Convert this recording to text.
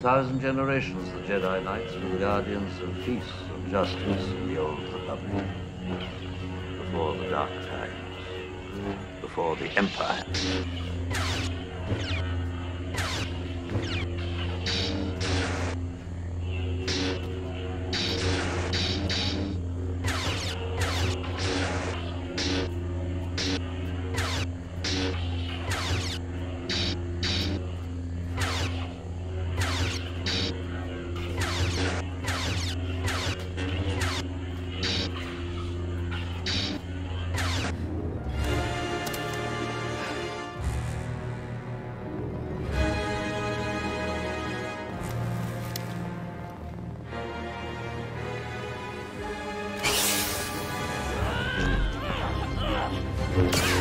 thousand generations, the Jedi Knights were the guardians of peace and justice in the Old Republic. Before the Dark Times. Before the Empire. You.